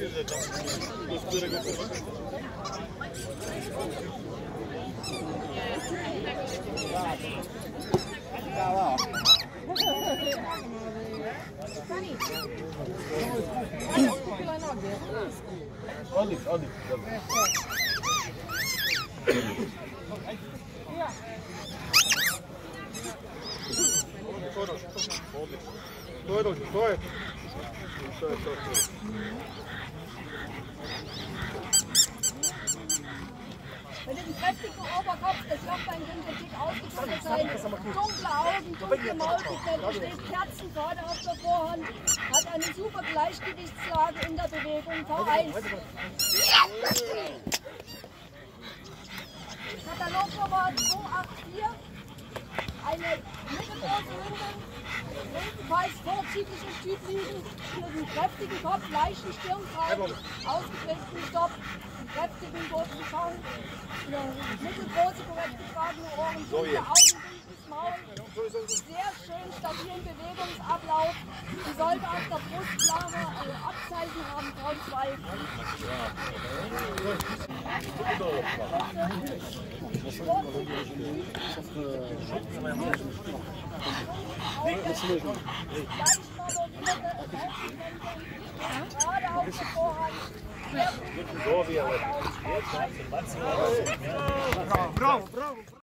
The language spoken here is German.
do którego Odlicz, odlicz. Odlicz. To je, to je. To je, to je. Mit dem kräftigen Oberkopf, das Jochbein könnte dick ausgetrocknet sein, dunkle Augen, dunkle Maulzähne, steht kerzengrade auf der Vorhand, hat eine super Gleichgewichtslage in der Bewegung, V1. Katalognummer 284, eine mittelgroße Hündin, ebenfalls vorzügliche Typligen für den kräftigen Kopf, leichten Stirnfalten, ausgeprägten Stopp, kräftigen großen Schaum, mittelgroße, korrekt getragene Ohren, dunkle Augen, dunkles Maul, sehr schön stabilen Bewegungsablauf. Sie sollte auf der Brust klare äh, Abzeichen haben, Braun 2. Gerade auf É isso mesmo. Bravo, bravo, bravo.